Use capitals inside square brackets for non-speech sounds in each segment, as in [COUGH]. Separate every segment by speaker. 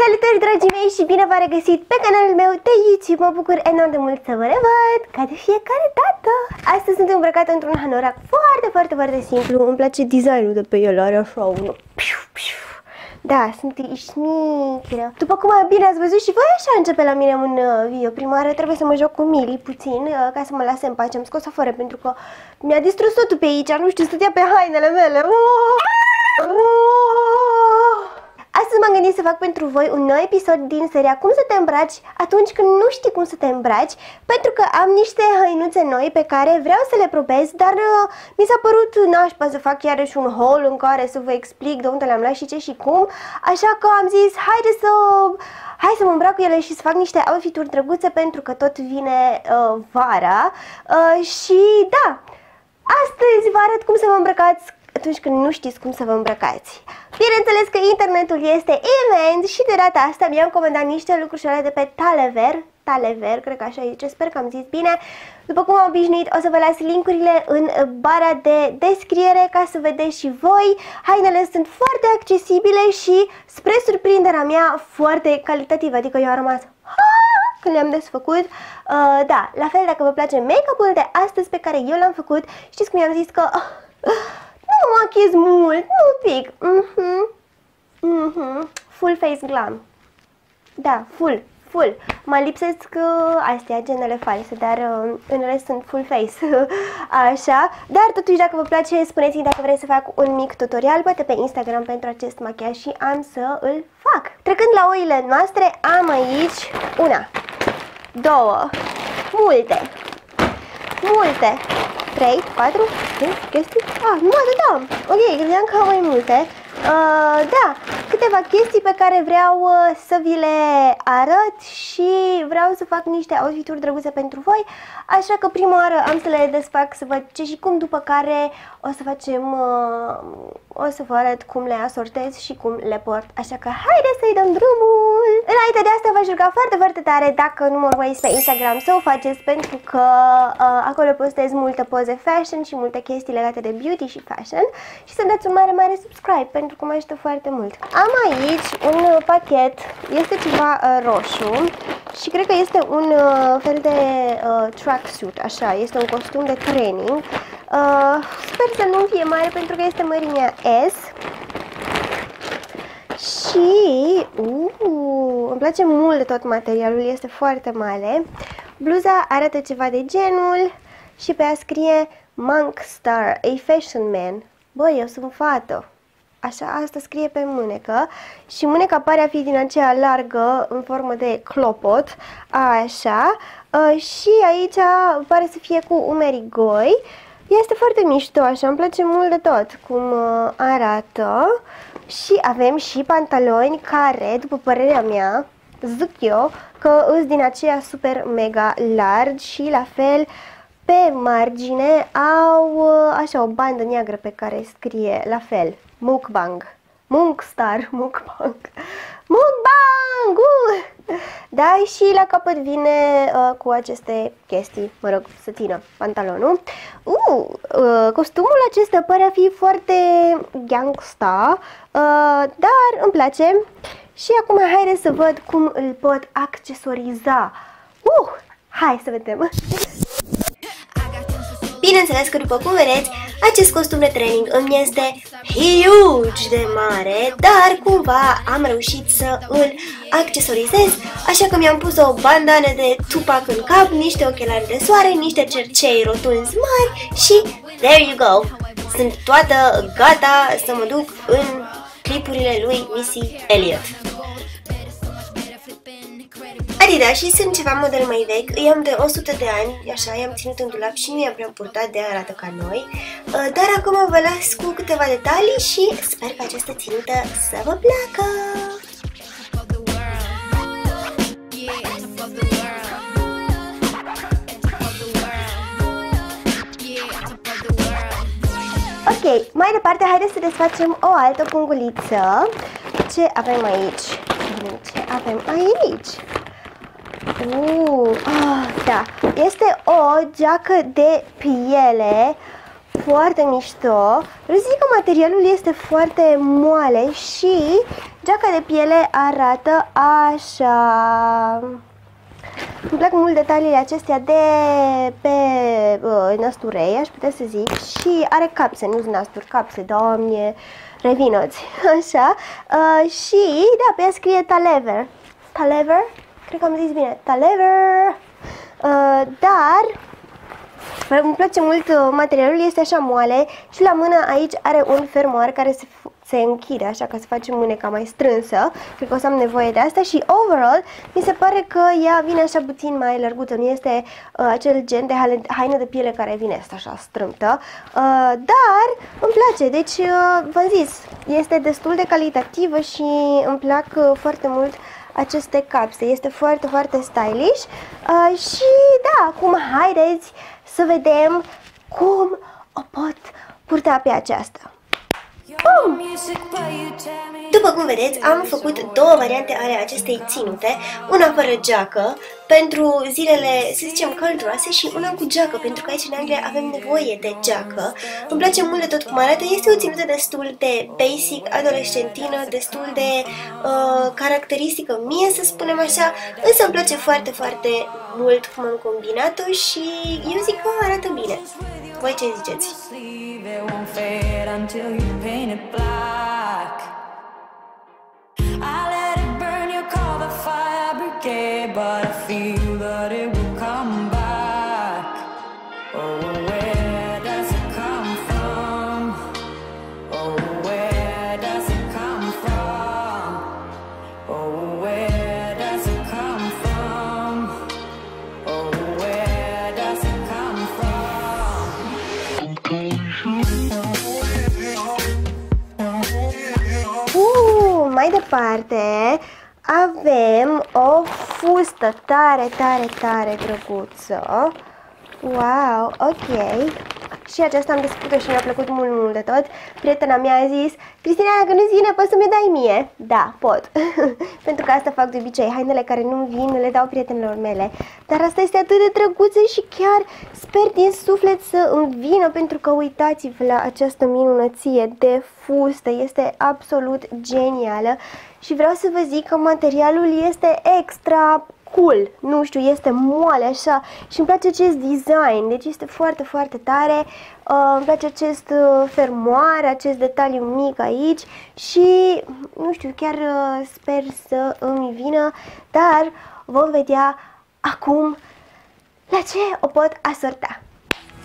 Speaker 1: Salutări dragii mei și bine v-am regăsit pe canalul meu de YouTube. Mă bucur enorm de mult să vă revăd, ca de fiecare dată. Astăzi sunt îmbrăcată într-un hanorac foarte, foarte, foarte simplu. Îmi place designul de pe el, are așa unul piu, piu. Da, sunt șmichiră După cum bine ați văzut și voi așa începe la mine un uh, video. Prima oară trebuie să mă joc cu Mili puțin uh, Ca să mă lase în pace, am scos afară pentru că Mi-a distrus totul pe aici, nu știu, stătea pe hainele mele. Uh! Uh! Astăzi m-am gândit să fac pentru voi un nou episod din seria Cum să te îmbraci atunci când nu știi cum să te îmbraci Pentru că am niște hăinuțe noi pe care vreau să le probez Dar uh, mi s-a părut nașpa să fac iarăși un haul în care să vă explic de unde le-am luat și ce și cum. Așa că am zis haide să... Hai să mă îmbrac cu ele și să fac niște outfituri drăguțe pentru că tot vine uh, vara. Uh, Și da, astăzi vă arăt cum să vă îmbrăcați atunci când nu știți cum să vă îmbrăcați. Bineînțeles că internetul este imens și de data asta mi-am comandat niște lucruri de pe Talever, Talever, cred că așa zice, sper că am zis bine. După cum am obișnuit, o să vă las linkurile în bara de descriere ca să vedeți și voi. Hainele sunt foarte accesibile și, spre surprinderea mea, foarte calitative, adică eu am rămas când le-am desfăcut. Uh, da, la fel dacă vă place make-up-ul de astăzi pe care eu l-am făcut, știți cum i-am zis că... Uh, nu mă machiez mult, nu un pic. Mhm. Mhm. Full face glam. Da, full, full. Mă lipsesc uh, astea, genele false, dar uh, în rest sunt full face. [LAUGHS] Așa. Dar totuși, dacă vă place, spuneți-mi dacă vreți să fac un mic tutorial, poate pe Instagram pentru acest machiaj și am să îl fac. Trecând la oile noastre, am aici una, două, multe, multe, 3, 4, 5 chestii? Ah, nu atâta. Ok, credeam că am mai multe. Uh, da, câteva chestii pe care vreau uh, să vi le arăt și vreau să fac niște outfituri drăguțe pentru voi, așa că prima oară am să le desfac să văd ce și cum, după care o să facem, uh, o să vă arăt cum le asortez și cum le port, așa că haide să-i dăm drumul! Înainte de asta v-aș ruga foarte, foarte tare dacă nu mă urmăriți pe Instagram să o faceți pentru că uh, acolo postez multe poze fashion și multe chestii legate de beauty și fashion și să dați un mare, mare subscribe pentru că mă ajută foarte mult. Am aici un pachet, este ceva uh, roșu și cred că este un uh, fel de uh, tracksuit, așa, este un costum de training. Uh, sper să nu fie mare pentru că este mărimea S. Și, uh, îmi place mult de tot materialul, este foarte mare. Bluza arată ceva de genul și pe ea scrie Monk Star, a fashion man. Băi, eu sunt fată. Așa, asta scrie pe mânecă și mâneca pare a fi din aceea largă în formă de clopot, așa, uh, și aici pare să fie cu umerii goi. Este foarte mișto, așa, îmi place mult de tot cum uh, arată și avem și pantaloni care, după părerea mea, zic eu, că îs din aceea super mega largi și la fel pe margine au uh, așa o bandă neagră pe care scrie la fel Mukbang. Munkstar, [LAUGHS] mukbang. Mukbang! Uh! Da, și la capăt vine uh, cu aceste chestii, mă rog, să țină pantalonul. Uh, uh, costumul acesta pare a fi foarte gangsta, uh, dar îmi place. Și acum haide să văd cum îl pot accesoriza. Uh, hai să vedem! [LAUGHS] Bineînțeles că, după cum vedeți, acest costum de training îmi este huge de mare, dar cumva am reușit să îl accesorizez, așa că mi-am pus o bandană de Tupac în cap, niște ochelari de soare, niște cercei rotunzi mari și there you go! Sunt toată gata să mă duc în clipurile lui Missy Elliott. Adidas și sunt ceva model mai vechi, îi am de 100 de ani, așa, i-am ținut în dulap și nu i-am prea purtat, de arată ca noi. Uh, dar acum vă las cu câteva detalii și sper că această ținută să vă placă! Ok, mai departe, haideți să desfacem o altă punguliță. Ce avem aici? Ce avem aici? Uh, ah, da. Este o geacă de piele foarte mișto. Vreau să zic că materialul este foarte moale și Geaca de piele arată așa. Îmi plac mult detaliile acestea de pe uh, năsturei, aș putea să zic, și are capse, nu sunt nasturi, capse, doamne, revinoți, [LAUGHS] așa. Uh, și, da, pe ea scrie Talever. Talever? Cred că am zis bine. Talever! Uh, dar îmi place mult uh, materialul, este așa moale și la mână aici are un fermoar care se, se închide, așa ca să facem mâneca mai strânsă. Cred că o să am nevoie de asta și overall mi se pare că ea vine așa puțin mai lărgută, nu este uh, acel gen de haină de piele care vine asta așa strâmtă, uh, dar îmi place, deci uh, v-am zis, este destul de calitativă și îmi plac uh, foarte mult aceste capse. Este foarte, foarte stylish uh, și da, acum haideți să vedem cum o pot purta pe aceasta. Bum! După cum vedeți, am făcut două variante ale acestei ținute, una fără geacă, pentru zilele, să zicem, călduroase și una cu geacă, pentru că aici în Anglia avem nevoie de geacă. Îmi place mult de tot cum arată, este o ținută destul de basic, adolescentină, destul de uh, caracteristică mie, să spunem așa, însă îmi place foarte, foarte mult cum am combinat-o și eu zic că arată bine. Voi ce ziceți? I mai departe avem o fustă tare, tare, tare drăguță. Wow, ok. Și aceasta am descris și mi-a plăcut mult, mult de tot. Prietena mea a zis, Cristina, dacă nu-ți vine, poți să-mi dai mie? Da, pot. [LAUGHS] pentru că asta fac de obicei. Hainele care nu vin, le dau prietenilor mele. Dar asta este atât de drăguță și chiar sper din suflet să îmi vină, pentru că uitați-vă la această minunăție de fustă. Este absolut genială și vreau să vă zic că materialul este extra cool, nu știu, este moale așa și îmi place acest design, deci este foarte, foarte tare, uh, îmi place acest uh, fermoar, acest detaliu mic aici și, nu știu, chiar uh, sper să îmi vină, dar vom vedea acum la ce o pot asorta.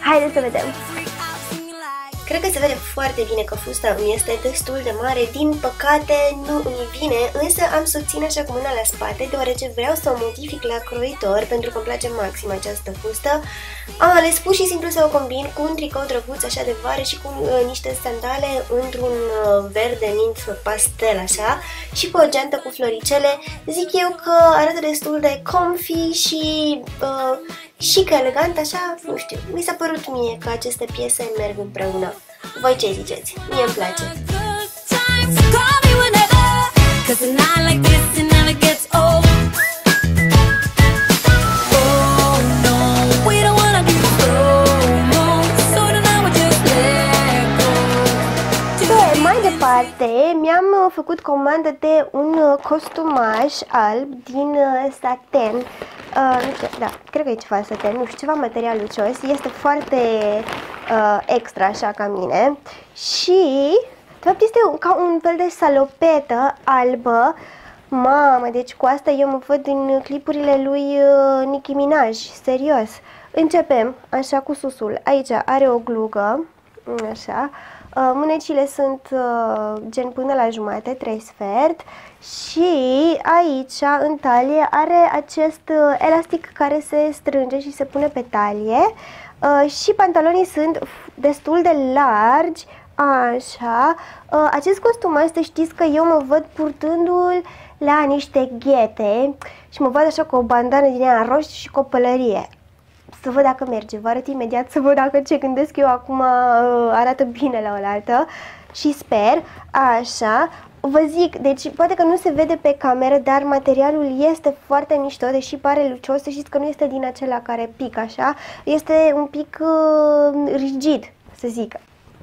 Speaker 1: Haideți să vedem! Cred că se vede foarte bine că fusta îmi este destul de mare, din păcate nu îmi vine, însă am să o țin așa cu mâna la spate, deoarece vreau să o modific la croitor, pentru că îmi place maxim această fustă. Am ales pur și simplu să o combin cu un tricou drăguț așa de vară și cu uh, niște sandale într-un uh, verde mint pastel așa și cu o geantă cu floricele. Zic eu că arată destul de comfy și uh, și că elegant, așa, nu știu, mi s-a părut mie că aceste piese merg împreună. Voi ce ziceți? Mie îmi place. mai departe, mi-am uh, făcut comandă de un uh, costumaj alb din uh, saten Uh, nu știu, da, cred că e ceva satin, nu știu, ceva material lucios, este foarte uh, extra așa ca mine și de fapt este un, ca un fel de salopetă albă Mamă, deci cu asta eu mă văd în clipurile lui uh, Nicki Minaj, serios. Începem, așa, cu susul. Aici are o glugă, așa. Uh, mânecile sunt uh, gen până la jumate, 3 sfert și aici, în talie, are acest uh, elastic care se strânge și se pune pe talie uh, și pantalonii sunt destul de largi, așa. Uh, acest costum, să știți că eu mă văd purtându-l la niște ghete și mă văd așa cu o bandană din aia roșie și cu o pălărie. Să văd dacă merge, vă arăt imediat să văd dacă ce gândesc eu acum arată bine la oaltă și sper, așa, Vă zic, deci poate că nu se vede pe cameră, dar materialul este foarte mișto, deși pare lucios, să știți că nu este din acela care pic așa, este un pic uh, rigid, să zic,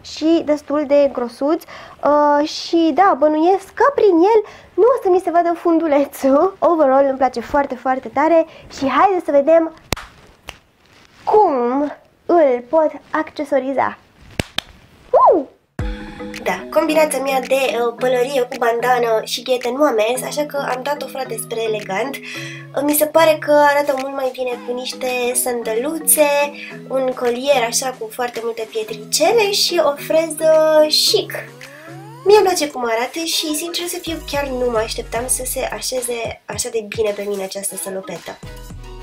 Speaker 1: și destul de grosuț uh, și da, bănuiesc că prin el nu o să mi se vadă fundulețul. Overall îmi place foarte, foarte tare și haideți să vedem cum îl pot accesoriza. Uh! Da, combinația mea de uh, pălărie cu bandană și ghete nu a mers, așa că am dat-o frate spre elegant. Uh, mi se pare că arată mult mai bine cu niște sandăluțe, un colier așa cu foarte multe pietricele și o freză chic. Mie îmi place cum arată și, sincer să fiu, chiar nu mă așteptam să se așeze așa de bine pe mine această salopetă.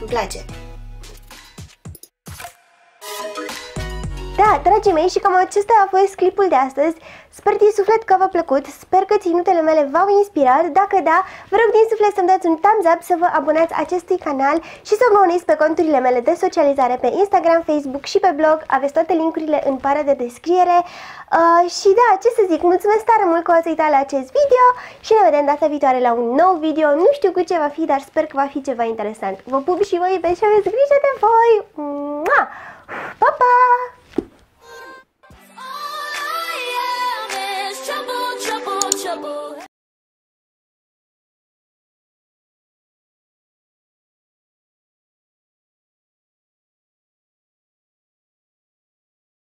Speaker 1: Îmi place. Da, dragii mei, și cam acesta a fost clipul de astăzi. Sper din suflet că v-a plăcut, sper că ținutele mele v-au inspirat. Dacă da, vă rog din suflet să-mi dați un thumbs up, să vă abonați acestui canal și să vă uniți pe conturile mele de socializare pe Instagram, Facebook și pe blog. Aveți toate linkurile în para de descriere. Uh, și da, ce să zic, mulțumesc tare mult că ați uitat la acest video și ne vedem data viitoare la un nou video. Nu știu cu ce va fi, dar sper că va fi ceva interesant. Vă pup și vă iubesc și aveți grijă de voi! Mua! Pa, pa!